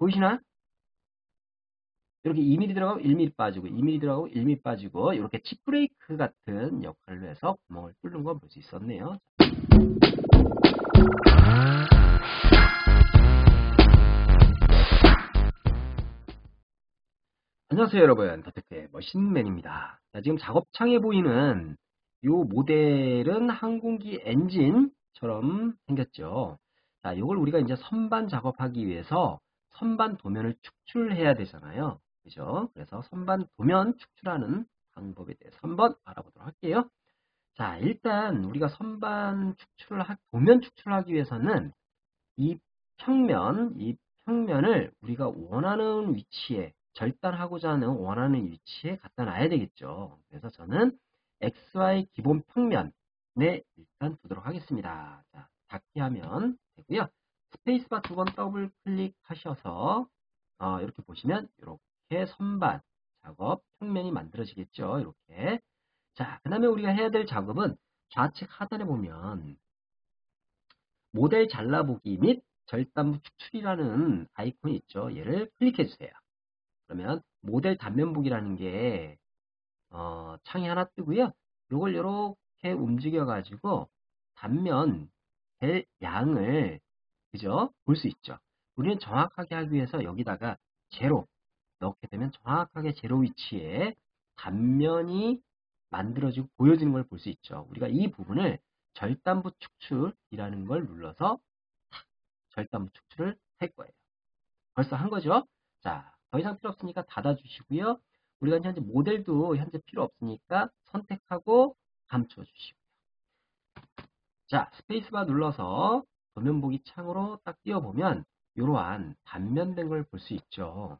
보이시나요? 이렇게 2mm 들어가고 1mm 빠지고 2mm 들어가고 1mm 빠지고 이렇게 칩 브레이크 같은 역할을 해서 구멍을 뚫는 걸 볼 수 있었네요. 안녕하세요 여러분 더테크의 머신맨입니다. 자, 지금 작업창에 보이는 이 모델은 항공기 엔진처럼 생겼죠. 자, 이걸 우리가 이제 선반 작업하기 위해서 선반 도면을 축출해야 되잖아요. 그죠? 그래서 선반 도면 축출하는 방법에 대해서 한번 알아보도록 할게요. 자, 일단 우리가 선반 축출을 하, 도면 축출하기 위해서는 이 평면, 이 평면을 우리가 원하는 위치에 절단하고자 하는 원하는 위치에 갖다 놔야 되겠죠. 그래서 저는 XY 기본 평면에 일단 두도록 하겠습니다. 자, 닫기 하면 되고요. 스페이스바 두 번 더블 클릭하셔서 어, 이렇게 보시면 이렇게 선반 작업 평면이 만들어지겠죠. 이렇게. 자, 그 다음에 우리가 해야 될 작업은 좌측 하단에 보면 모델 잘라보기 및 절단부 추출이라는 아이콘이 있죠. 얘를 클릭해 주세요. 그러면 모델 단면 보기라는 게 어, 창이 하나 뜨고요. 이걸 이렇게 움직여 가지고 단면 될 양을 그죠? 볼 수 있죠. 우리는 정확하게 하기 위해서 여기다가 제로 넣게 되면 정확하게 제로 위치에 단면이 만들어지고 보여지는 걸 볼 수 있죠. 우리가 이 부분을 절단부 축출이라는 걸 눌러서 절단부 축출을 할 거예요. 벌써 한 거죠? 자, 더 이상 필요 없으니까 닫아주시고요. 우리가 현재 모델도 현재 필요 없으니까 선택하고 감춰주시고요. 자, 스페이스바 눌러서 도면 보기 창으로 딱 띄워보면 이러한 단면된 걸 볼 수 있죠.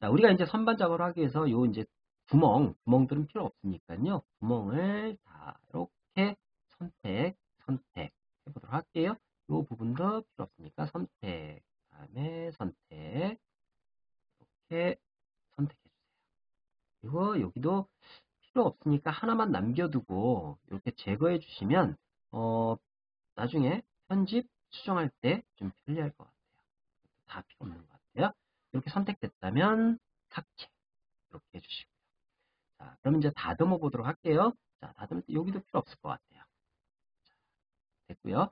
자, 우리가 이제 선반 작업을 하기 위해서 요 이제 구멍, 구멍들은 필요 없으니까요. 구멍을 다 이렇게 선택, 선택 해보도록 할게요. 이 부분도 필요 없으니까 선택, 다음에 선택, 이렇게 선택해 주세요. 그리고 여기도 필요 없으니까 하나만 남겨두고 이렇게 제거해 주시면 어, 나중에 편집, 수정할 때 좀 편리할 것 같아요. 다 필요 없는 것 같아요. 이렇게 선택됐다면 삭제 이렇게 해주시고요. 자, 그럼 이제 다듬어 보도록 할게요. 자, 다듬을 때 여기도 필요 없을 것 같아요. 자, 됐고요.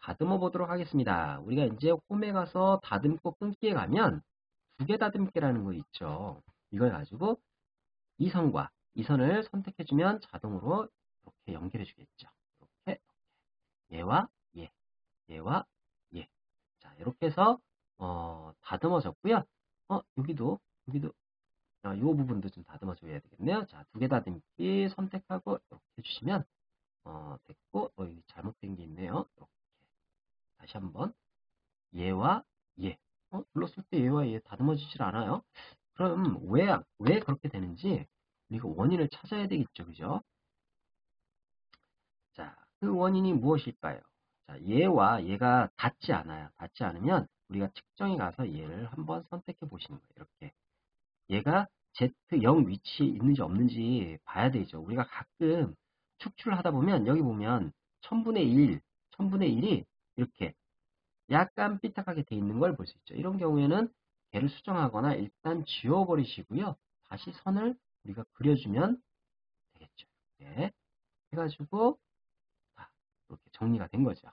다듬어 보도록 하겠습니다. 우리가 이제 홈에 가서 다듬고 끊기에 가면 두 개 다듬기라는 거 있죠. 이걸 가지고 이 선과 이 선을 선택해주면 자동으로 이렇게 연결해 주겠죠. 얘와 얘, 얘와 얘. 자, 이렇게 해서 어, 다듬어졌고요. 어, 여기도 여기도 어, 이 부분도 좀 다듬어 줘야 되겠네요. 자, 두 개 다듬기 선택하고 이렇게 해주시면 어, 됐고 어, 여기 잘못된 게 있네요. 이렇게 다시 한번 얘와 얘. 어, 불렀을 때 얘와 얘 다듬어지질 않아요. 그럼 왜, 왜 그렇게 되는지 우리가 원인을 찾아야 되겠죠. 그죠? 자, 그 원인이 무엇일까요? 자, 얘와 얘가 닿지 않아요. 닿지 않으면 우리가 측정에 가서 얘를 한번 선택해 보시는 거예요. 이렇게. 얘가 Z0 위치에 있는지 없는지 봐야 되죠. 우리가 가끔 축출을 하다 보면 여기 보면 1000분의 1, 1000분의 1이 이렇게 약간 삐딱하게 돼 있는 걸 볼 수 있죠. 이런 경우에는 걔를 수정하거나 일단 지워버리시고요. 다시 선을 우리가 그려주면 되겠죠. 이렇게 해가지고 이렇게 정리가 된 거죠.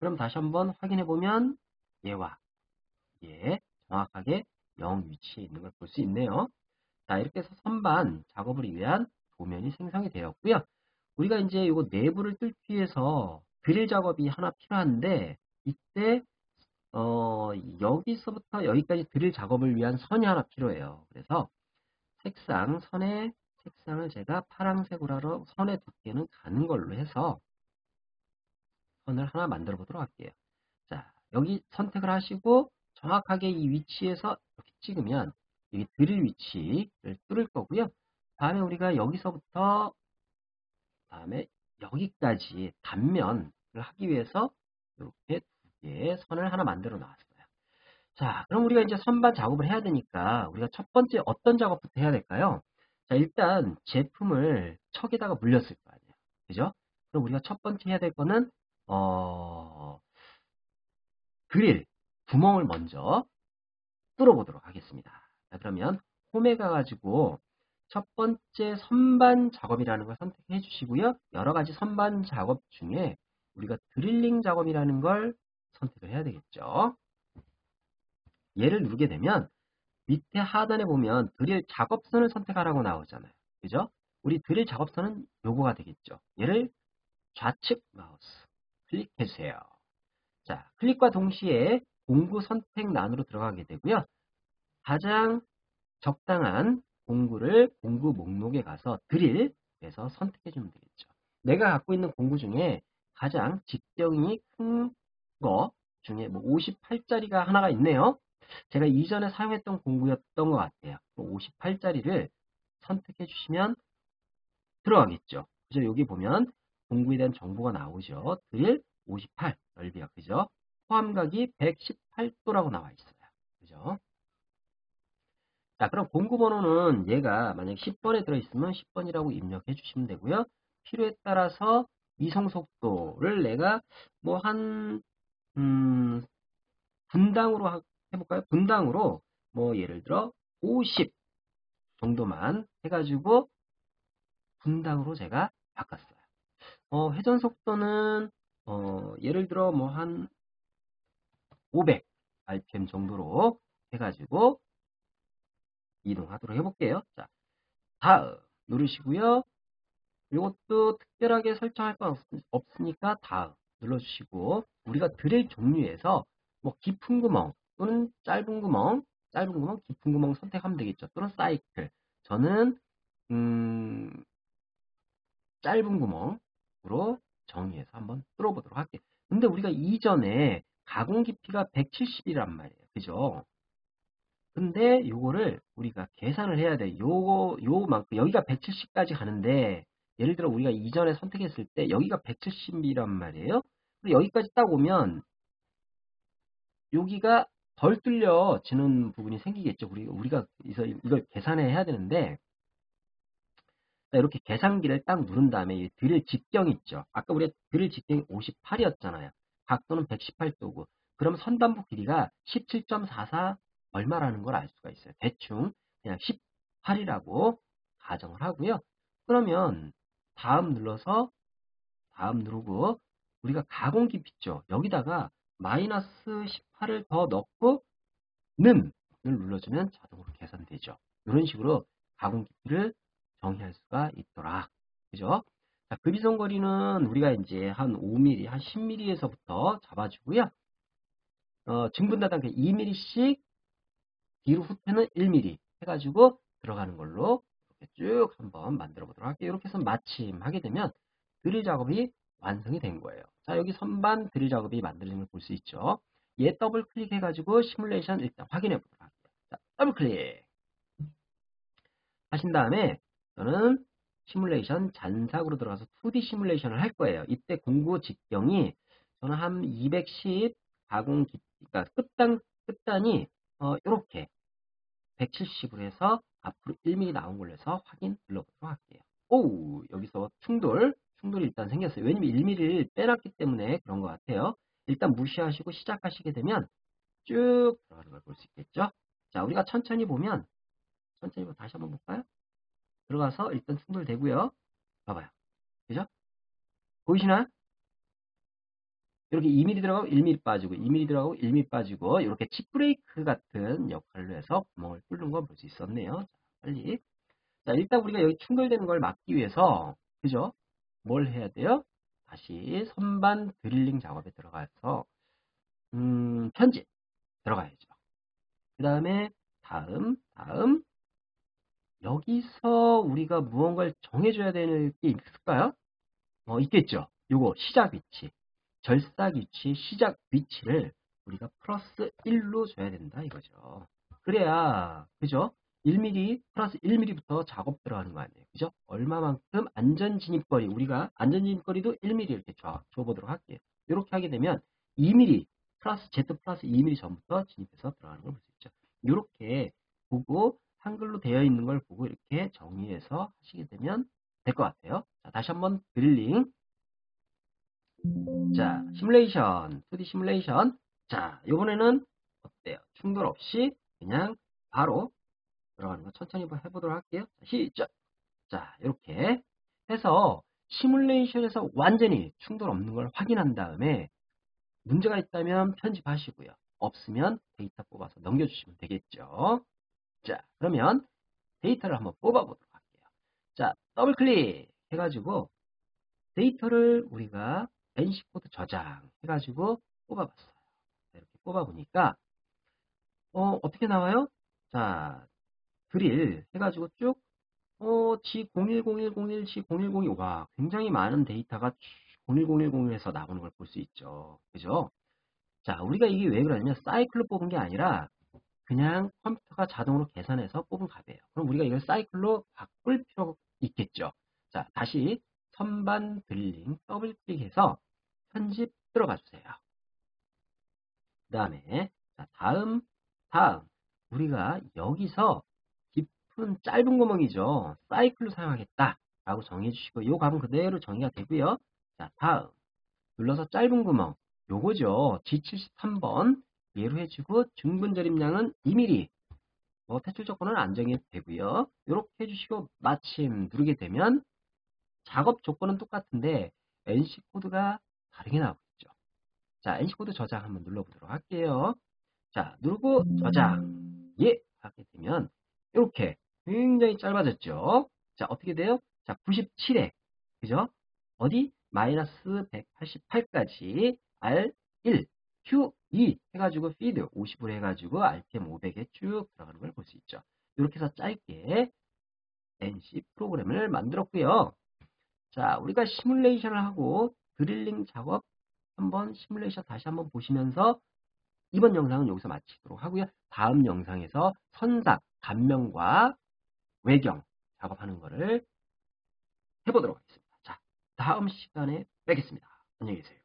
그럼 다시 한번 확인해 보면 얘와 얘 정확하게 0 위치에 있는 걸 볼 수 있네요. 자 이렇게 해서 선반 작업을 위한 도면이 생성이 되었고요. 우리가 이제 이거 내부를 뚫기 위해서 드릴 작업이 하나 필요한데 이때 어, 여기서부터 여기까지 드릴 작업을 위한 선이 하나 필요해요. 그래서 색상, 선의 색상을 제가 파랑색으로 하러 선의 두께는 가는 걸로 해서 선을 하나 만들어 보도록 할게요. 자, 여기 선택을 하시고 정확하게 이 위치에서 이렇게 찍으면 여기 드릴 위치를 뚫을 거고요. 다음에 우리가 여기서부터 다음에 여기까지 단면을 하기 위해서 이렇게 두 개의 선을 하나 만들어 놨어요. 자, 그럼 우리가 이제 선반 작업을 해야 되니까 우리가 첫 번째 어떤 작업부터 해야 될까요? 자, 일단 제품을 척에다가 물렸을 거 아니에요. 그죠? 그럼 우리가 첫 번째 해야 될 거는 어, 그릴, 구멍을 먼저 뚫어보도록 하겠습니다. 자, 그러면 홈에 가가지고 첫 번째 선반 작업이라는 걸 선택해 주시고요. 여러 가지 선반 작업 중에 우리가 드릴링 작업이라는 걸 선택을 해야 되겠죠. 얘를 누르게 되면 밑에 하단에 보면 드릴 작업선을 선택하라고 나오잖아요. 그죠? 우리 드릴 작업선은 요거가 되겠죠. 얘를 좌측 마우스 클릭해 주세요. 자, 클릭과 동시에 공구 선택란으로 들어가게 되고요. 가장 적당한 공구를 공구 목록에 가서 드릴 에서 선택해 주면 되겠죠. 내가 갖고 있는 공구 중에 가장 직경이 큰 거 중에 뭐 58짜리가 하나가 있네요. 제가 이전에 사용했던 공구였던 것 같아요. 58짜리를 선택해 주시면 들어가겠죠. 그죠? 여기 보면 공구에 대한 정보가 나오죠. 드릴 58 넓이가 그죠? 포함각이 118도라고 나와 있어요. 그죠? 자, 그럼 공구 번호는 얘가 만약 10번에 들어있으면 10번이라고 입력해 주시면 되고요. 필요에 따라서 이송 속도를 내가 뭐 한, 음, 분당으로 해볼까요? 분당으로 뭐 예를 들어 50 정도만 해가지고 분당으로 제가 바꿨어요. 어, 회전 속도는 어, 예를 들어 뭐 한 500 RPM 정도로 해가지고 이동하도록 해볼게요. 자, 다음 누르시고요. 이것도 특별하게 설정할 건 없 으니까 다음 눌러주시고 우리가 드릴 종류에서 뭐 깊은 구멍 또는 짧은 구멍, 짧은 구멍, 깊은 구멍 선택하면 되겠죠. 또는 사이클. 저는 음, 짧은 구멍 으로 정의해서 한번 뚫어보도록 할게요. 근데 우리가 이전에 가공 깊이가 170이란 말이에요. 그죠? 근데 요거를 우리가 계산을 해야 돼. 요거 요만큼 여기가 170까지 가는데 예를 들어 우리가 이전에 선택했을 때 여기가 170이란 말이에요. 여기까지 딱 오면 여기가 덜 뚫려지는 부분이 생기겠죠. 우리, 우리가 이걸 계산해야 되는데 이렇게 계산기를 딱 누른 다음에 드릴 직경 있죠. 아까 우리 드릴 직경이 58이었잖아요. 각도는 118도고 그럼 선단부 길이가 17.44 얼마라는 걸 알 수가 있어요. 대충 그냥 18이라고 가정을 하고요. 그러면 다음 눌러서 다음 누르고 우리가 가공 깊이 있죠. 여기다가 마이너스 18을 더 넣고 는을 눌러주면 자동으로 계산되죠. 이런 식으로 가공 깊이를 정의할 수가 있더라. 그죠? 자, 급이송거리는 우리가 이제 한 5mm, 한 10mm에서부터 잡아주고요. 어, 증분 다단 2mm씩 뒤로 후퇴는 1mm 해가지고 들어가는 걸로 이렇게 쭉 한번 만들어 보도록 할게요. 이렇게 해서 마침 하게 되면 드릴 작업이 완성이 된 거예요. 자, 여기 선반 드릴 작업이 만들어진 걸 볼 수 있죠. 얘 더블 클릭해가지고 시뮬레이션 일단 확인해 보도록 할게요. 자, 더블 클릭. 하신 다음에 저는 시뮬레이션 잔삭으로 들어가서 2D 시뮬레이션을 할 거예요. 이때 공구 직경이 저는 한 210 가공 깊이, 그러니까 끝단, 끝단이 어, 이렇게 170으로 해서 앞으로 1mm 나온 걸로 해서 확인 눌러보도록 할게요. 오 여기서 충돌 충돌이 일단 생겼어요. 왜냐면 1mm를 빼놨기 때문에 그런 것 같아요. 일단 무시하시고 시작하시게 되면 쭉 들어가는 걸 볼 수 있겠죠. 자, 우리가 천천히 보면 천천히 다시 한번 볼까요? 들어가서 일단 충돌되고요. 봐봐요. 그죠? 보이시나요? 이렇게 2mm 들어가고 1mm 빠지고 2mm 들어가고 1mm 빠지고 이렇게 칩브레이크 같은 역할로 해서 구멍을 뚫는 걸 볼 수 있었네요. 자, 빨리. 자, 일단 우리가 여기 충돌되는 걸 막기 위해서 그죠? 뭘 해야 돼요? 다시 선반 드릴링 작업에 들어가서 음, 편집 들어가야죠. 그 다음에 다음, 다음 여기서 우리가 무언가를 정해줘야 되는 게 있을까요? 어, 있겠죠. 요거 시작 위치, 절삭 위치, 시작 위치를 우리가 플러스 1로 줘야 된다 이거죠. 그래야 그죠? 1mm 플러스 1mm부터 작업 들어가는 거 아니에요. 그죠? 얼마만큼 안전 진입거리, 우리가 안전 진입거리도 1mm 이렇게 줘, 줘보도록 할게요. 이렇게 하게 되면 2mm 플러스 Z 플러스 2mm 전부터 진입해서 들어가는 걸 볼 수 있죠. 이렇게 보고 한글로 되어 있는 걸 보고 이렇게 정리해서 하시게 되면 될 것 같아요. 자, 다시 한번 드릴링. 자, 시뮬레이션, 2D 시뮬레이션. 자, 이번에는 충돌 없이 그냥 바로 들어가는 거 천천히 해보도록 할게요. 자, 시작! 자, 이렇게 해서 시뮬레이션에서 완전히 충돌 없는 걸 확인한 다음에 문제가 있다면 편집하시고요. 없으면 데이터 뽑아서 넘겨주시면 되겠죠. 자, 그러면 데이터를 한번 뽑아보도록 할게요. 자, 더블 클릭 해가지고 데이터를 우리가 NC 코드 저장 해가지고 뽑아봤어요. 이렇게 뽑아보니까 어, 어떻게 나와요? 자, 드릴 해가지고 쭉 어, G010101, G0102, 와, 굉장히 많은 데이터가 0100101에서 나오는 걸 볼 수 있죠. 그죠? 자, 우리가 이게 왜 그러냐면, 사이클로 뽑은 게 아니라, 그냥 컴퓨터가 자동으로 계산해서 뽑은 값이에요. 그럼 우리가 이걸 사이클로 바꿀 필요가 있겠죠. 자, 다시 선반 드릴링 더블 클릭해서 편집 들어가 주세요. 그 다음에, 자, 다음, 다음. 우리가 여기서 깊은 짧은 구멍이죠. 사이클로 사용하겠다. 라고 정해 주시고, 요 값은 그대로 정의가 되고요. 자, 다음. 눌러서 짧은 구멍. 요거죠. G73번. 예로 해주고, 중분절임량은 2mm. 뭐, 퇴출 조건은 안 정해도 되고요. 요렇게 해주시고, 마침 누르게 되면, 작업 조건은 똑같은데, NC코드가 다르게 나오겠죠. 자, NC코드 저장 한번 눌러보도록 할게요. 자, 누르고 저장. 예! 하게 되면, 이렇게 굉장히 짧아졌죠. 자, 어떻게 돼요? 자, 97에, 그죠? 어디? 마이너스 188까지 R1, Q2 해가지고 feed 50을 해가지고 RTM 500에 쭉 들어가는 걸 볼 수 있죠. 이렇게 해서 짧게 NC 프로그램을 만들었고요. 자, 우리가 시뮬레이션을 하고 드릴링 작업 한번 시뮬레이션 다시 한번 보시면서 이번 영상은 여기서 마치도록 하고요. 다음 영상에서 선삭, 감명과 외경 작업하는 거를 해보도록 하겠습니다. 자, 다음 시간에 뵙겠습니다. 안녕히 계세요.